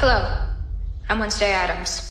Hello, I'm Wednesday Adams.